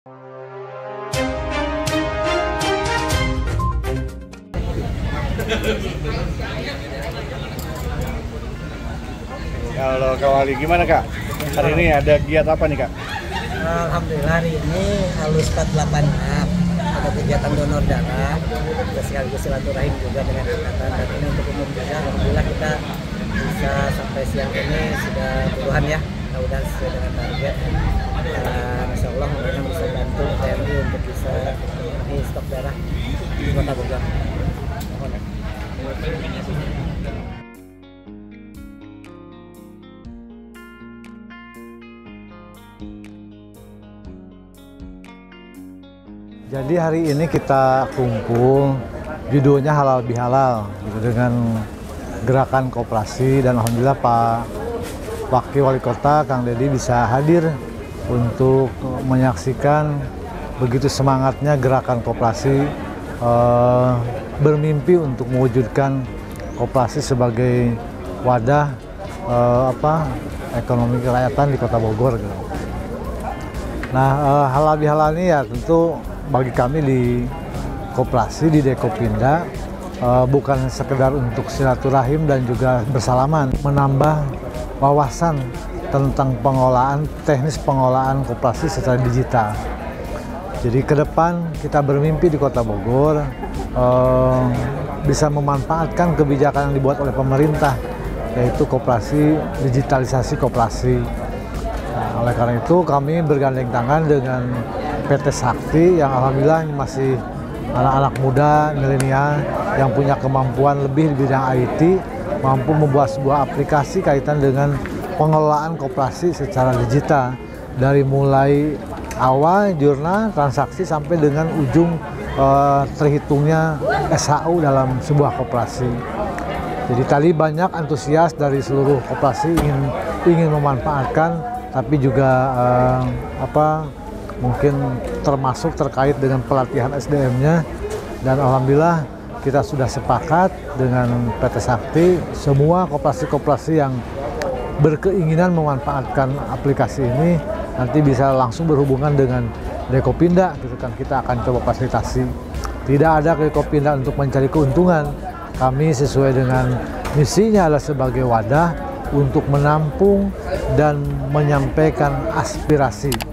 Kalau Kak Wali, gimana Kak? Hari ini ada giat apa nih Kak? Alhamdulillah hari ini halus 48 ada kegiatan donor darah kita sekaligus silaturahim juga dengan angkatan. Dan ini untuk umum juga. Alhamdulillah kita bisa sampai siang ini sudah puluhan ya. Mudah-mudahan sesuai dengan target. Dan Insya Allah mudah bisa bantu TNI untuk bisa memenuhi stok darah di kota Bogor. Jadi hari ini kita kumpul judulnya halal bihalal gitu, dengan gerakan koperasi dan alhamdulillah Pak Wakil Wali Kota Kang Dedi bisa hadir untuk menyaksikan begitu semangatnya gerakan koperasi eh, bermimpi untuk mewujudkan koperasi sebagai wadah eh, apa ekonomi kerakyatan di Kota Bogor gitu. Nah, eh, halal bihalal ini ya tentu bagi kami di koperasi di Dekopinda eh, bukan sekedar untuk silaturahim dan juga bersalaman, menambah wawasan tentang pengolahan teknis pengolahan koperasi secara digital. Jadi ke depan kita bermimpi di Kota Bogor eh, bisa memanfaatkan kebijakan yang dibuat oleh pemerintah yaitu koperasi digitalisasi koperasi. Nah, oleh karena itu kami bergandeng tangan dengan PT Sakti yang alhamdulillah masih anak-anak muda milenial yang punya kemampuan lebih di bidang IT mampu membuat sebuah aplikasi kaitan dengan pengelolaan koperasi secara digital dari mulai awal jurnal transaksi sampai dengan ujung eh, terhitungnya SHU dalam sebuah koperasi. Jadi tadi banyak antusias dari seluruh koperasi ingin ingin memanfaatkan tapi juga eh, apa mungkin termasuk terkait dengan pelatihan SDM-nya dan alhamdulillah kita sudah sepakat dengan PT Sakti semua koperasi-koperasi yang berkeinginan memanfaatkan aplikasi ini nanti bisa langsung berhubungan dengan Dekopinda gitu kan. Kita akan coba fasilitasi. Tidak ada Dekopinda untuk mencari keuntungan. Kami sesuai dengan misinya adalah sebagai wadah untuk menampung dan menyampaikan aspirasi